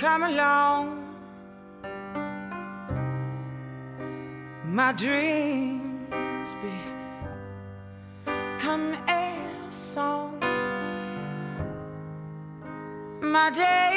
come along. My dreams become a song. My days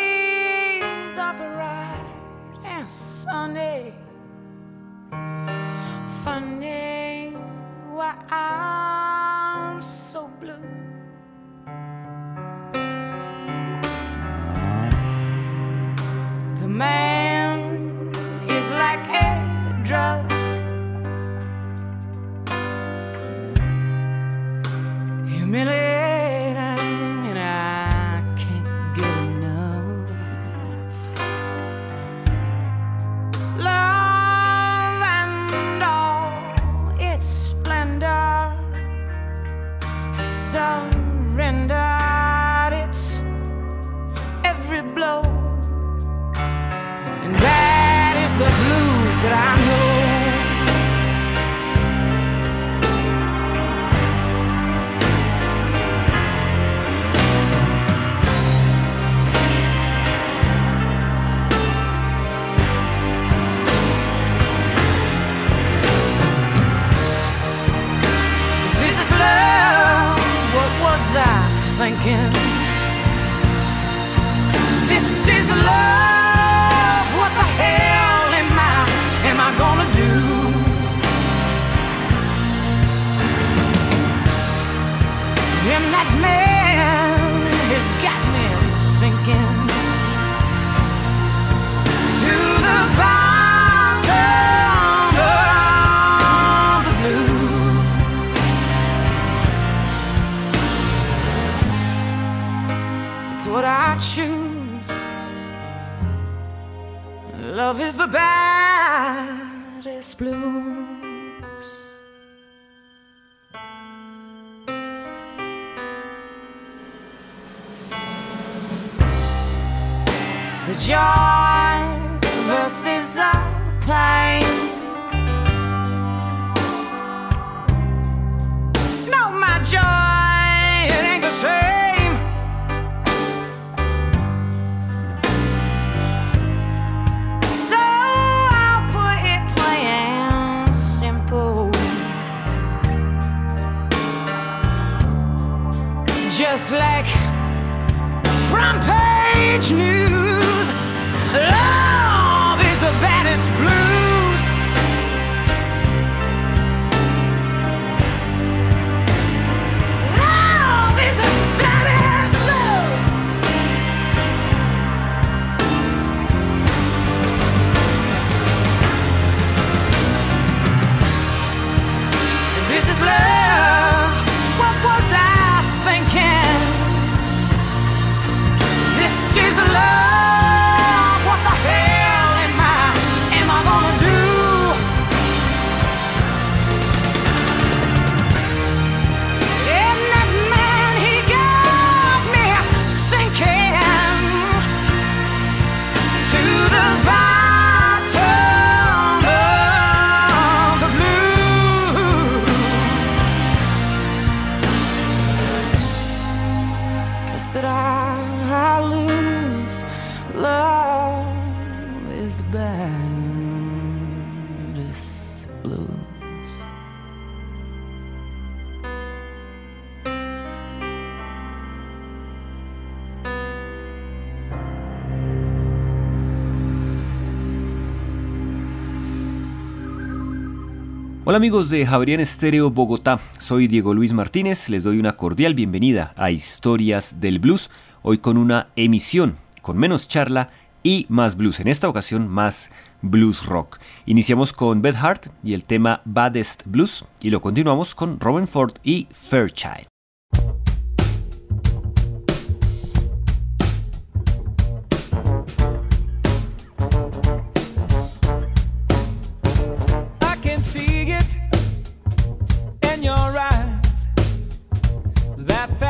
Hola amigos de Javier Estéreo Bogotá, soy Diego Luis Martínez, les doy una cordial bienvenida a Historias del Blues, hoy con una emisión con menos charla y más blues, en esta ocasión más blues rock. Iniciamos con Beth Hart y el tema Baddest Blues y lo continuamos con Robin Ford y Fairchild.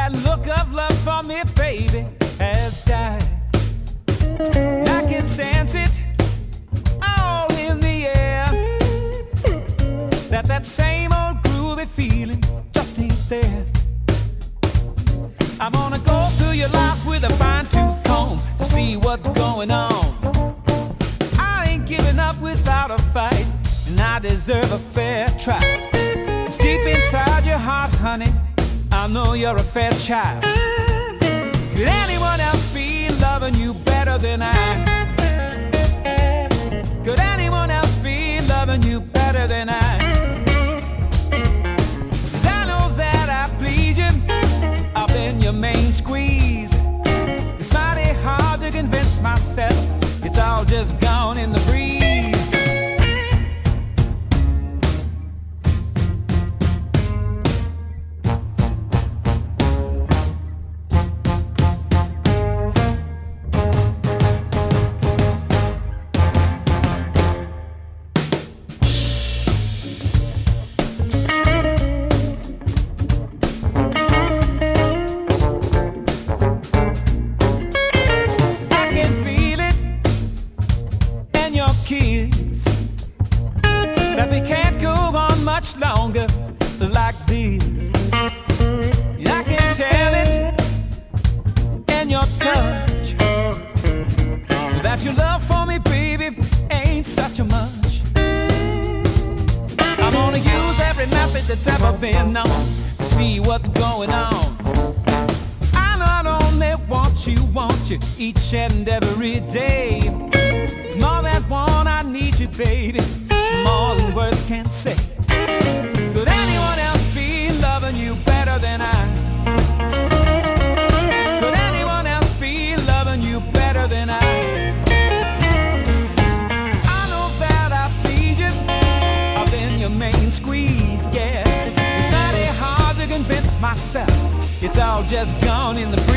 That look of love for me, baby, has died. I can sense it all in the air. That that same old groovy feeling just ain't there. I'm gonna go through your life with a fine tooth comb to see what's going on. I ain't giving up without a fight, and I deserve a fair try. It's deep inside your heart, honey. I know you're a fair child. Could anyone else be loving you better than I? Could anyone else be loving you better than I? Cause I know that I please you. I've been your main squeeze. It's mighty hard to convince myself. It's all just gone in the breeze. just gone in the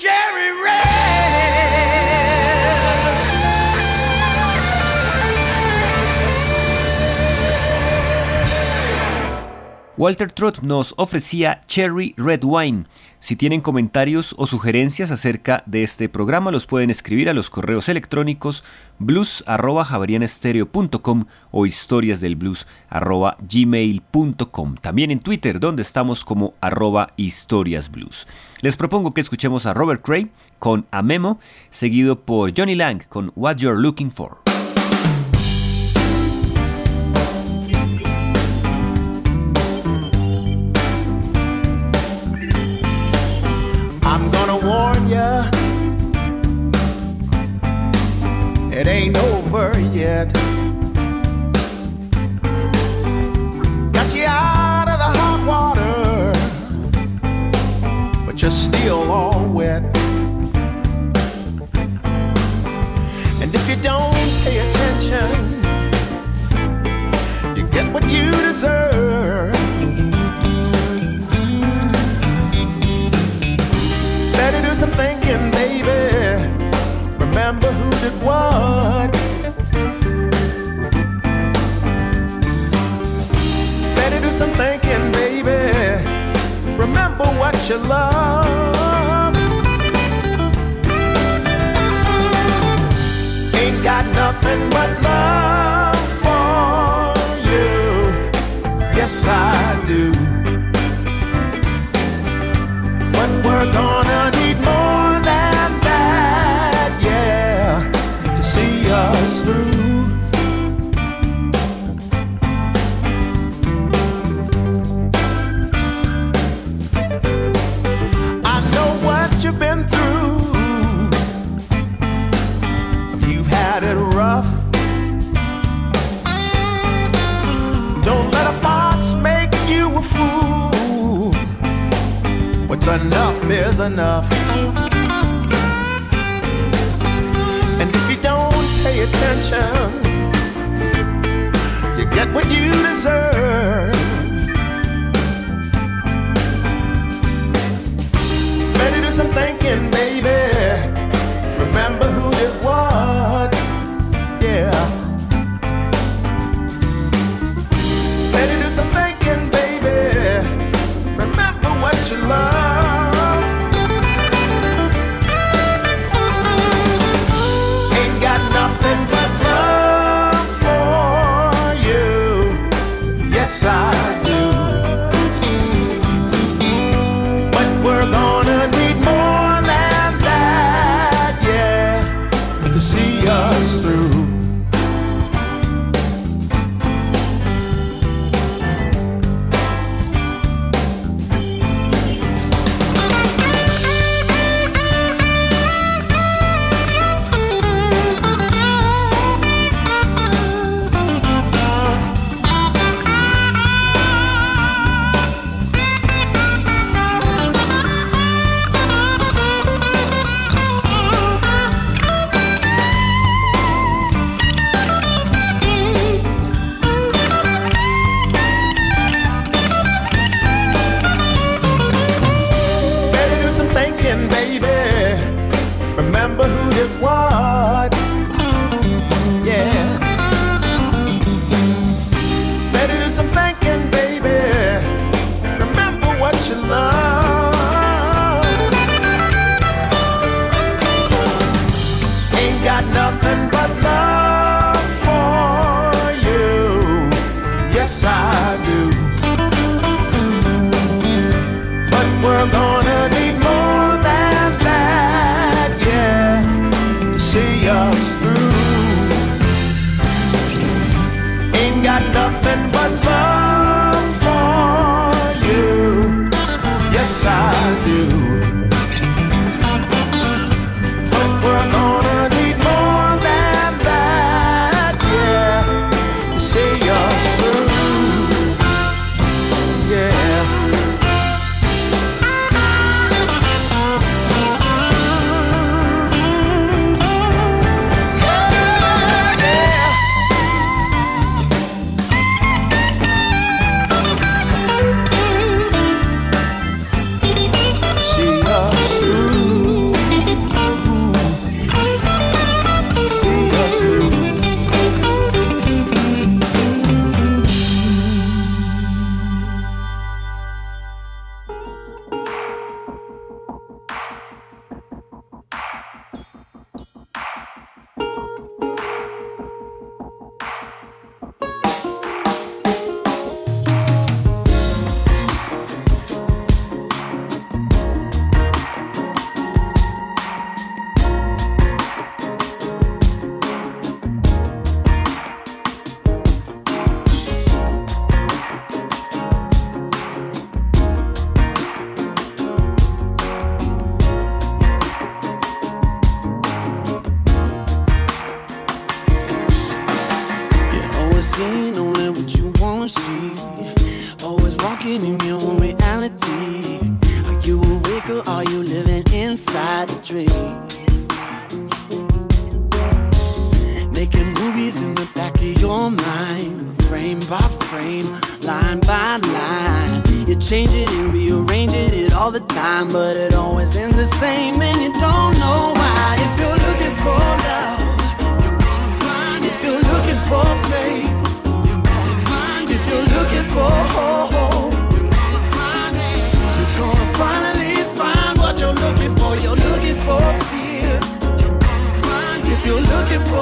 Jerry Walter Trott nos ofrecía Cherry Red Wine. Si tienen comentarios o sugerencias acerca de este programa, los pueden escribir a los correos electrónicos blues.javarianestereo.com o historiasdelblues.gmail.com. También en Twitter, donde estamos como arroba historiasblues. Les propongo que escuchemos a Robert Cray con A Memo, seguido por Johnny Lang con What You're Looking For. ya. It ain't over yet. Got you out of the hot water, but you're still all wet.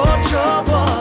Trouble,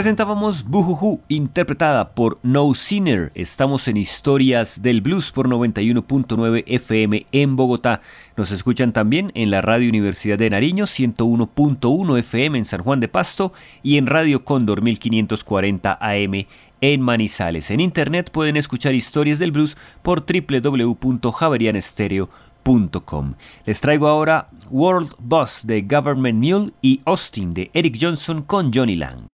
presentábamos Bujuju, interpretada por No Sinner. Estamos en Historias del Blues por 91.9 FM en Bogotá. Nos escuchan también en la Radio Universidad de Nariño, 101.1 FM en San Juan de Pasto y en Radio Cóndor 1540 AM en Manizales. En internet pueden escuchar Historias del Blues por www.javerianestereo.com. Les traigo ahora World Boss de Government Mule y Austin de Eric Johnson con Johnny Lang.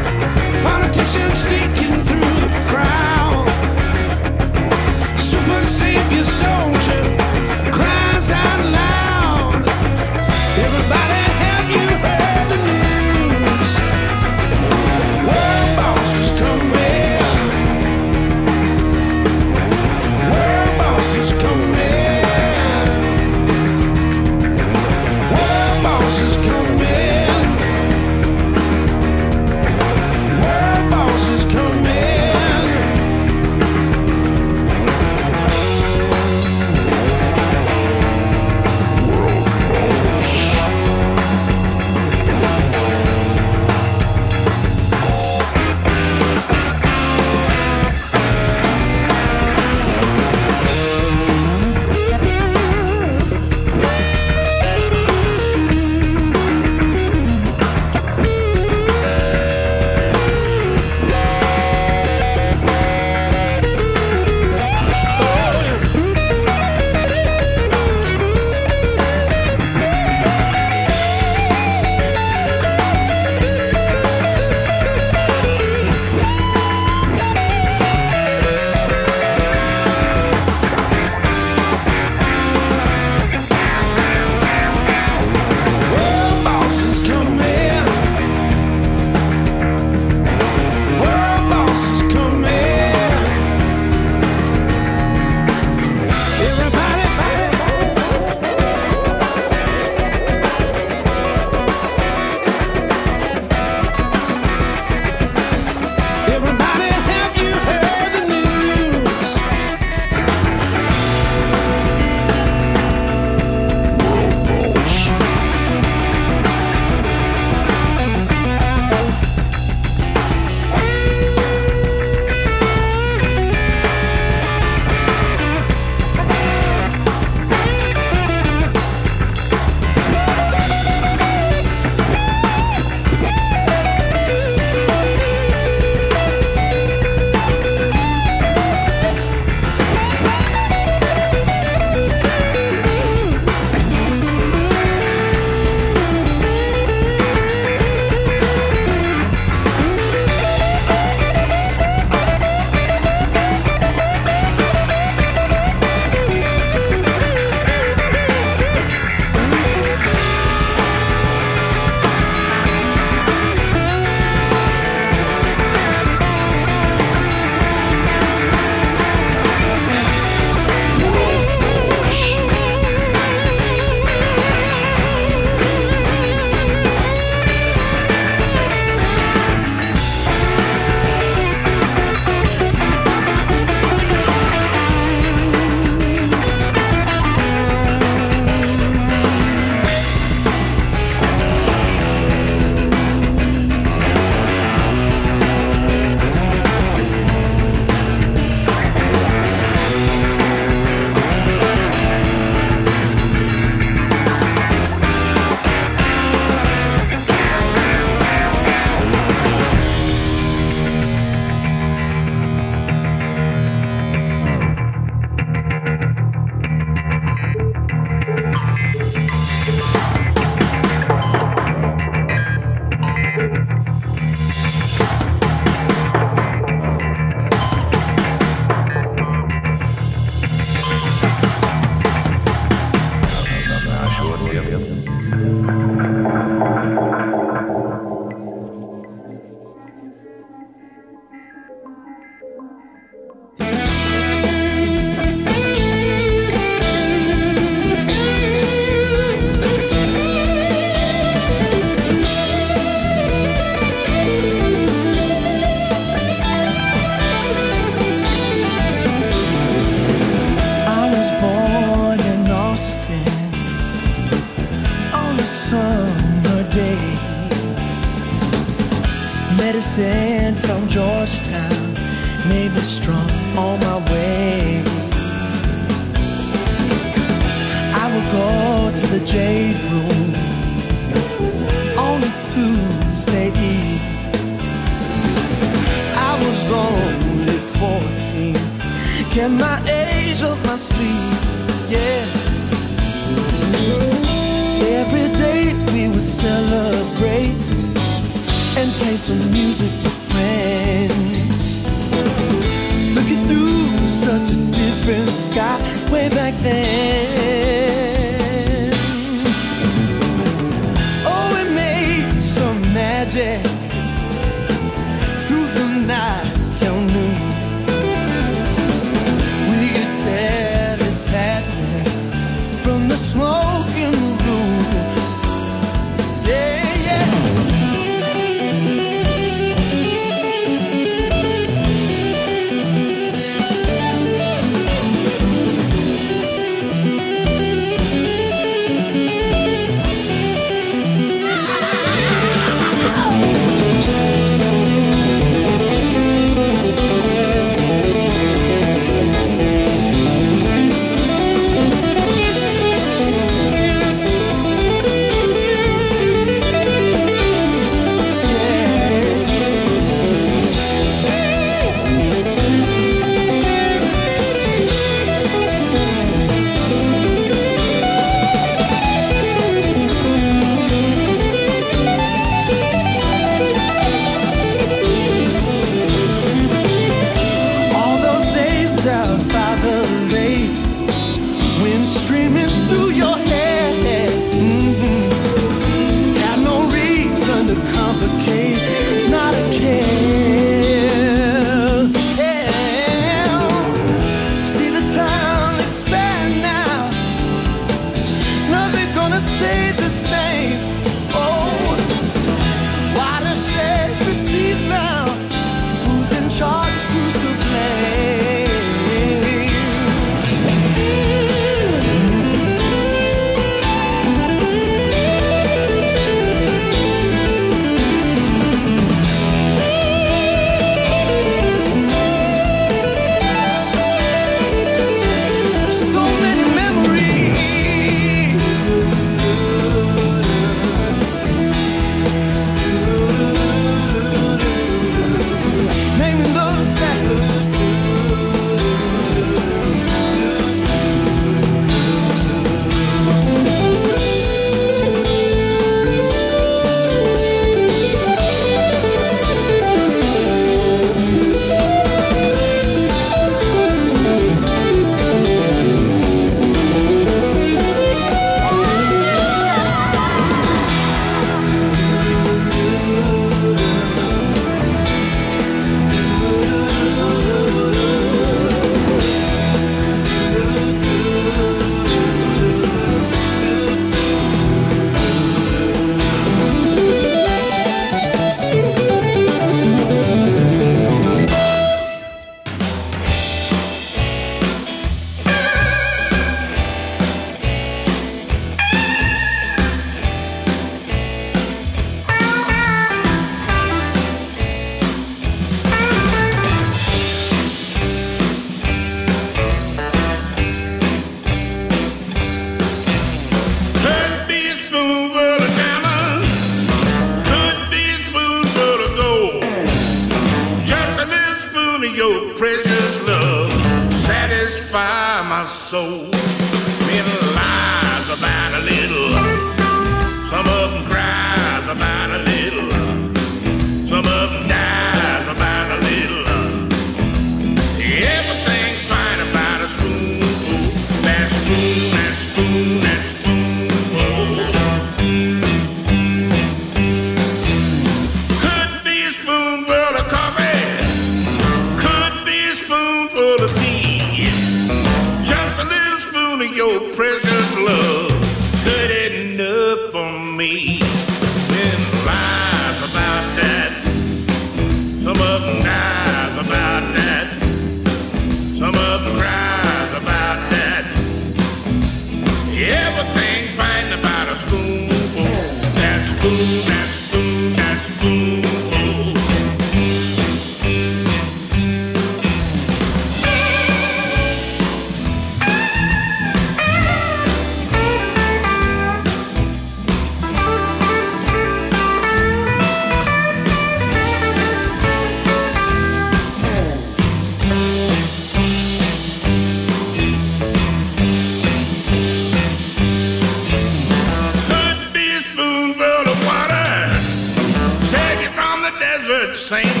same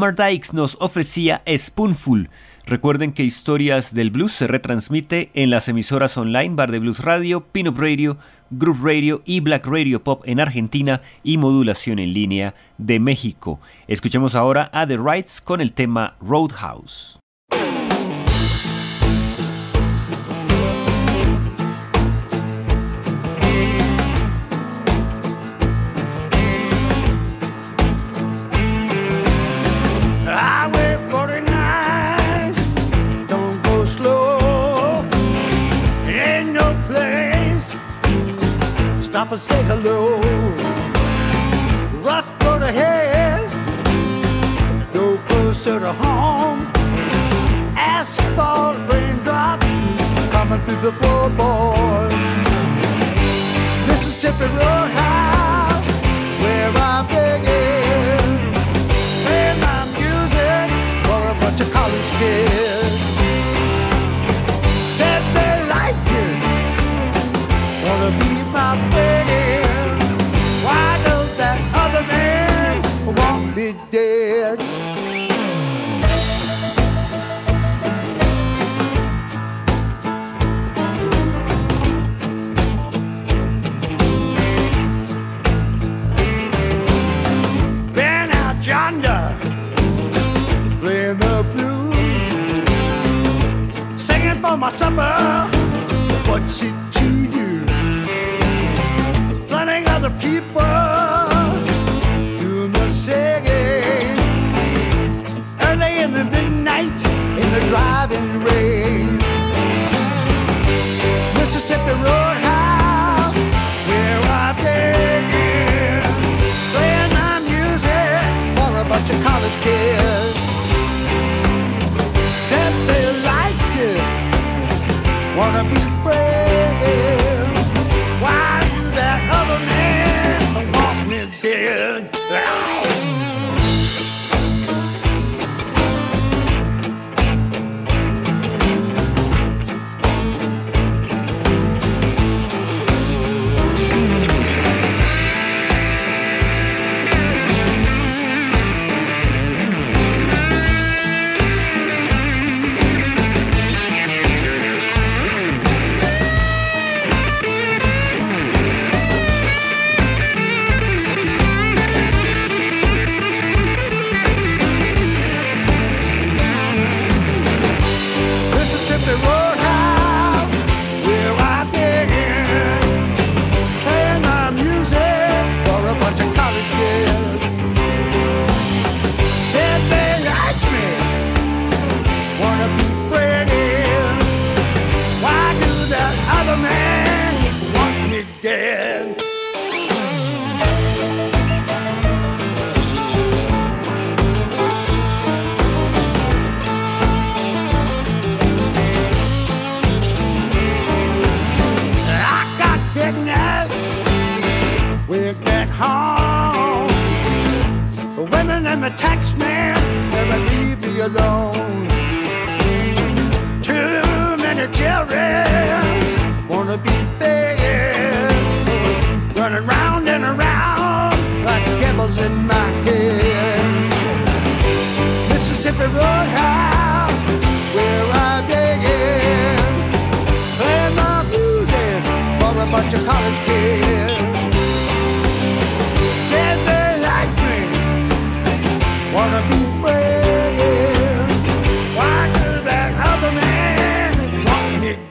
Omar Dykes nos ofrecía Spoonful. Recuerden que Historias del Blues se retransmite en las emisoras online Bar de Blues Radio, Pinup Radio, Group Radio y Black Radio Pop en Argentina y Modulación en Línea de México. Escuchemos ahora a The Rights con el tema Roadhouse.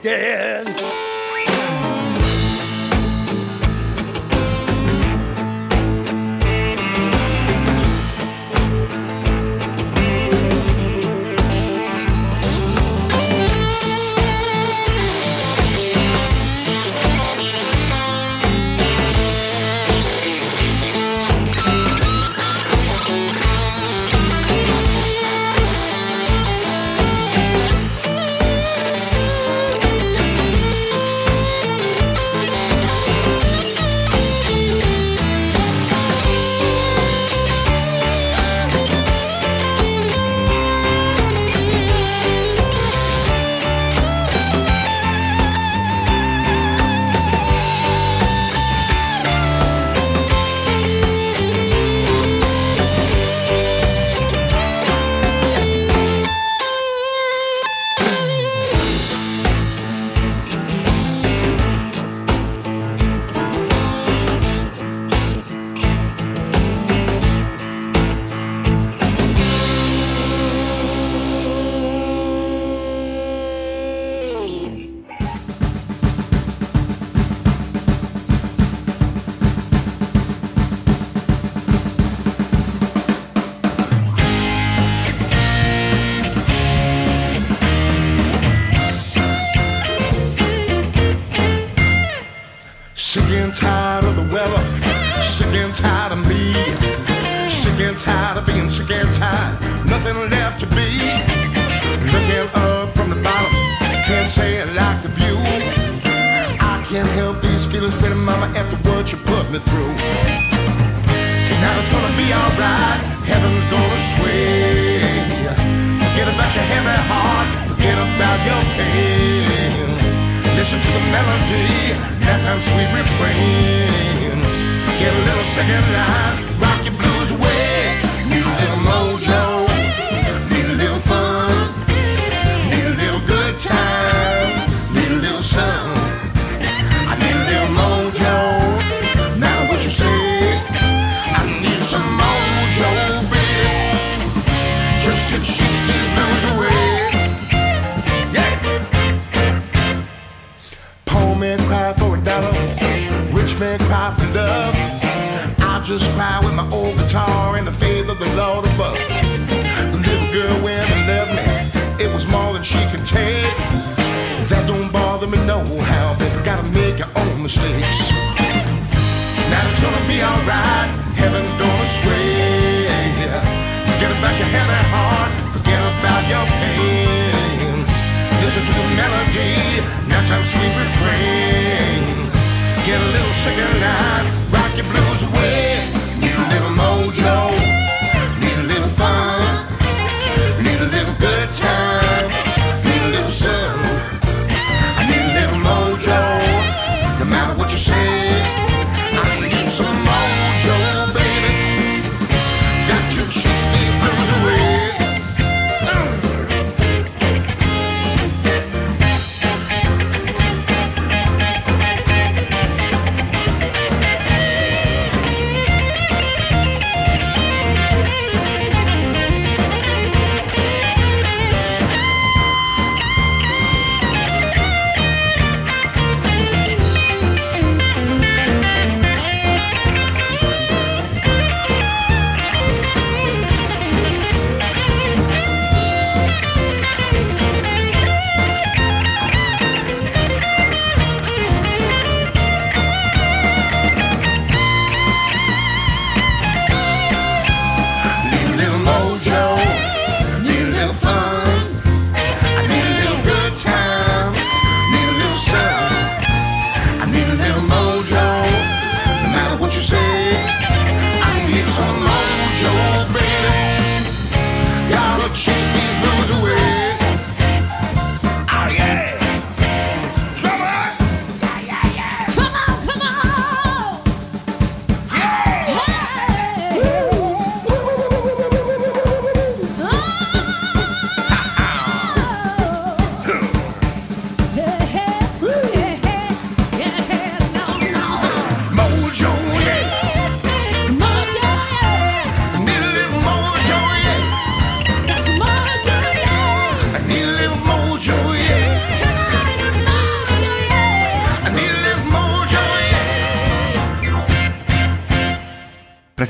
Dead? Can't help these feelings, baby mama, after what you put me through. Now it's gonna be alright, heaven's gonna sway. Forget about your heavy heart, forget about your pain. Listen to the melody, that time sweet refrain. Get a little second line, rock your guitar and the faith of the Lord above. The little girl when I loved me, it was more than she could take. That don't bother me no how, baby. Gotta make your own mistakes. Now it's gonna be alright, heaven's gonna sway. Forget about your heavy heart, forget about your pain. Listen to the melody, now time sweet refrain. Get a little second line, rock your blues away. Little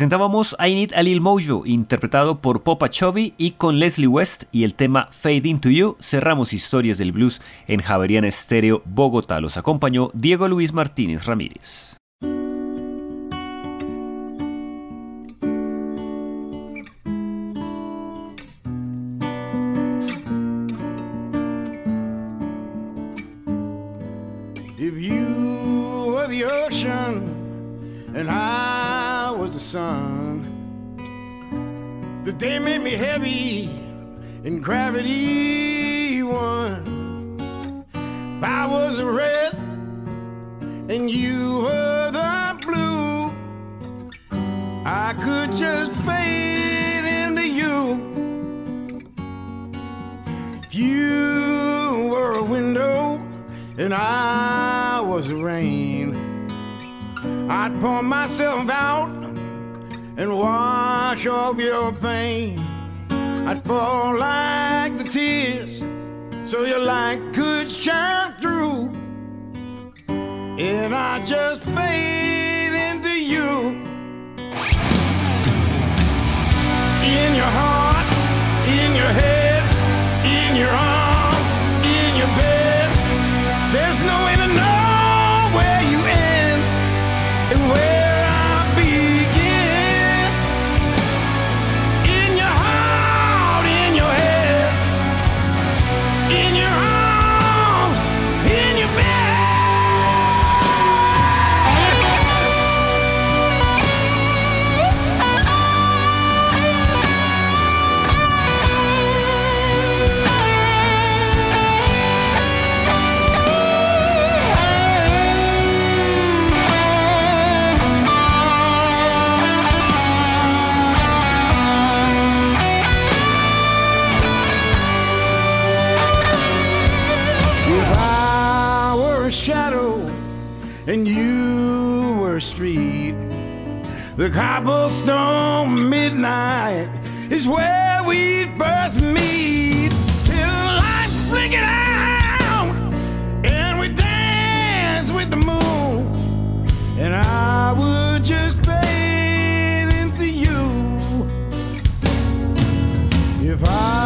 Presentábamos I Need a Lil Mojo, interpretado por Popa Chubby y con Leslie West y el tema Fade Into You. Cerramos historias del blues en Javeriana Estéreo Bogotá. Los acompañó Diego Luis Martínez Ramírez. And I sun, the day made me heavy and gravity won. I was the red and you were the blue, I could just fade into you. If you were a window and I was the rain, I'd pour myself out and wash off your pain. I'd fall like the tears so your light could shine through. And I just fade into you. In your heart, in your head, in your arm, shadow and you were a street, the cobblestone midnight is where we'd first meet. Till lights flickered out and we dance with the moon, and I would just fade into you. If I